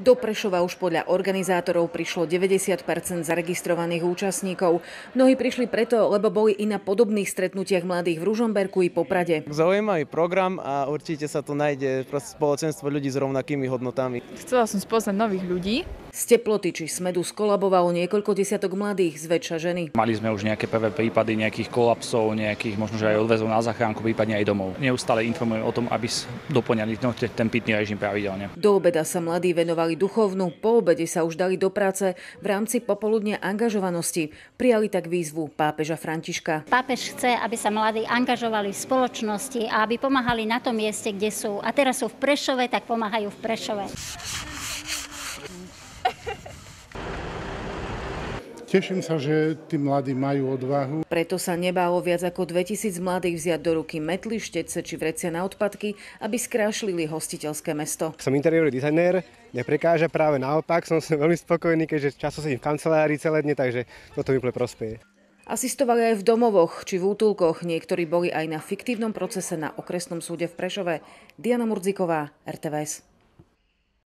Do Prešova už podľa organizátorov prišlo 90% zaregistrovaných účastníkov. Mnohí prišli preto, lebo boli i na podobných stretnutiach mladých v Ružomberku i Poprade. Zaujímavý program a určite sa tu nájde spoločenstvo ľudí s rovnakými hodnotami. Chcela som spoznať nových ľudí. Z teploty či smedu skolabovalo niekoľko desiatok mladých, zväčša ženy. Mali sme už nejaké prvé prípady nejakých kolapsov, nejakých možno že aj odvezov na zachránku, prípadne aj domov. Neustále informujem o tom, aby doplňali no, ten pitný režim pravidelne. Do obeda sa mladí venovali duchovnú, po obede sa už dali do práce v rámci popoludne angažovanosti. Prijali tak výzvu pápeža Františka. Pápež chce, aby sa mladí angažovali v spoločnosti a aby pomáhali na tom mieste, kde sú. A teraz sú v Prešove, tak pomáhajú v Prešove. Teším sa, že tí mladí majú odvahu. Preto sa nebálo viac ako 2000 mladých vziať do ruky metly, štece či vrecia na odpadky, aby skrášlili hostiteľské mesto. Som interiérový dizajnér, neprekáža práve naopak, som veľmi spokojný, keďže často sedím v kancelárii celé dne, takže toto mi úplne prospeje. Asistovali aj v domovoch či v útulkoch, niektorí boli aj na fiktívnom procese na okresnom súde v Prešove. Diana Murdziková, RTVS.